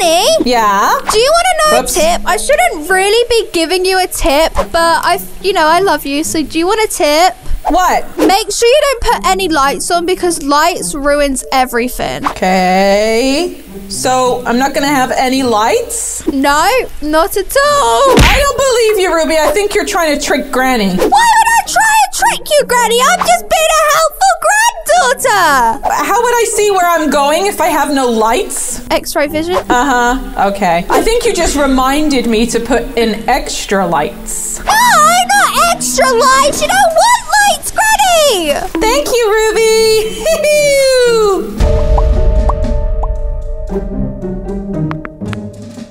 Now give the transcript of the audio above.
Yeah. Do you want to know Whoops. a tip? I shouldn't really be giving you a tip, but I, you know, I love you. So do you want a tip? What? Make sure you don't put any lights on because lights ruins everything. Okay. So I'm not gonna have any lights. No, not at all. I don't believe you, Ruby. I think you're trying to trick Granny. Why would I try and trick you, Granny? I'm just being how would I see where I'm going if I have no lights? X-ray vision. Uh-huh. Okay. I think you just reminded me to put in extra lights. Oh, not extra lights. You don't want lights, Granny? Thank you, Ruby.